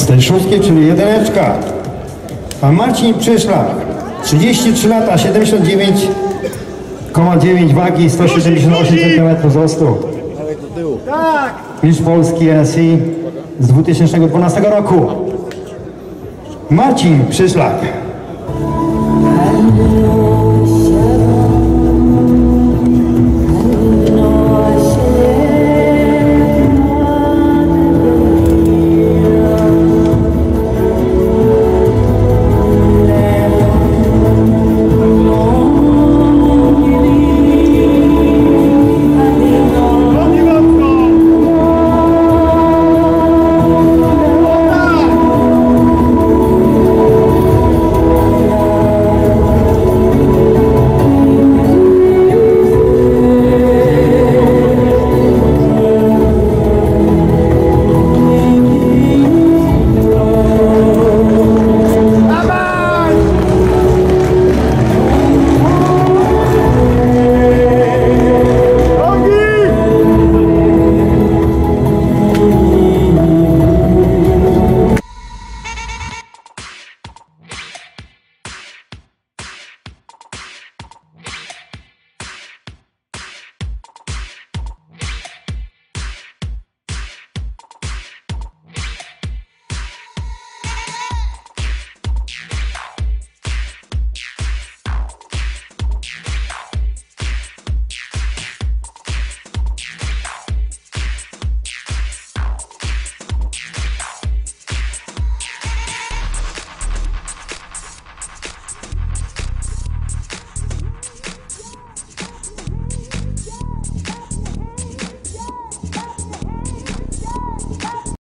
Stęszówki, czyli jedyneczka. A Marcin Przyszlak, 33 lata, 79,9 wagi, 178 cm wzrostu. Tak. Mistrz Polski NSI z 2012 roku. Marcin Przyszlak.